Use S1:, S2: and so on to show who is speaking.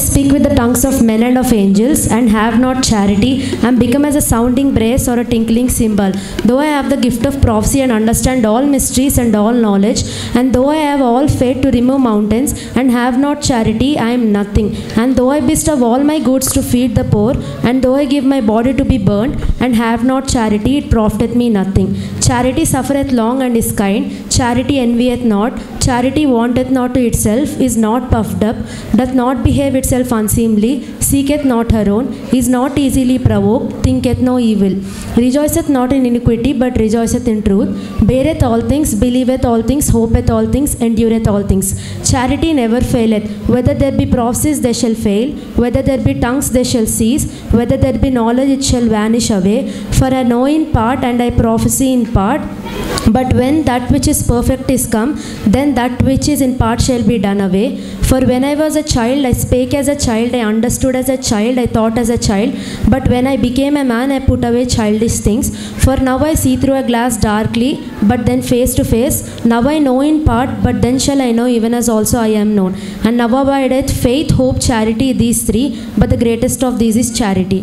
S1: speak with the tongues of men and of angels, and have not charity, am become as a sounding brass or a tinkling cymbal. Though I have the gift of prophecy and understand all mysteries and all knowledge, and though I have all faith to remove mountains, and have not charity, I am nothing. And though I bestow all my goods to feed the poor, and though I give my body to be burned, and have not charity, it profiteth me nothing. Charity suffereth long and is kind. Charity envieth not. Charity wanteth not to itself, is not puffed up, doth not behave itself yourself unseemly seeketh not her own, is not easily provoked, thinketh no evil, rejoiceth not in iniquity, but rejoiceth in truth, beareth all things, believeth all things, hopeth all things, endureth all things. Charity never faileth. Whether there be prophecies, they shall fail. Whether there be tongues, they shall cease. Whether there be knowledge, it shall vanish away. For I know in part, and I prophesy in part. But when that which is perfect is come, then that which is in part shall be done away. For when I was a child, I spake as a child, I understood as a child, I thought as a child. But when I became a man, I put away childish things. For now I see through a glass darkly, but then face to face. Now I know in part, but then shall I know even as also I am known. And now abideth faith, hope, charity, these three, but the greatest of these is charity.